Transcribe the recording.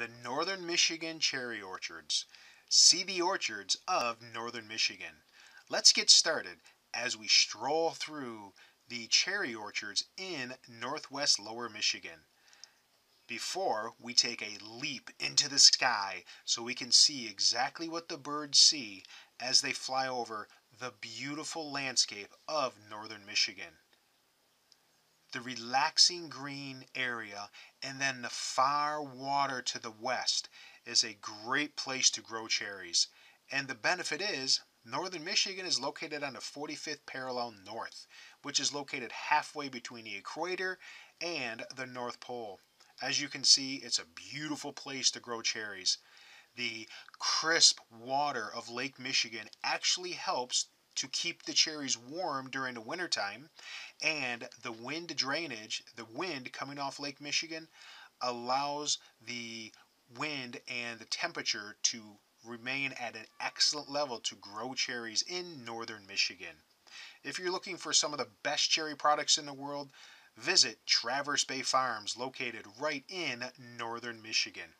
the Northern Michigan Cherry Orchards. See the orchards of Northern Michigan. Let's get started as we stroll through the cherry orchards in northwest lower Michigan. Before we take a leap into the sky so we can see exactly what the birds see as they fly over the beautiful landscape of northern Michigan the relaxing green area, and then the far water to the west is a great place to grow cherries. And the benefit is, northern Michigan is located on the 45th parallel north, which is located halfway between the equator and the North Pole. As you can see, it's a beautiful place to grow cherries. The crisp water of Lake Michigan actually helps to keep the cherries warm during the wintertime. And the wind drainage, the wind coming off Lake Michigan, allows the wind and the temperature to remain at an excellent level to grow cherries in northern Michigan. If you're looking for some of the best cherry products in the world, visit Traverse Bay Farms located right in northern Michigan.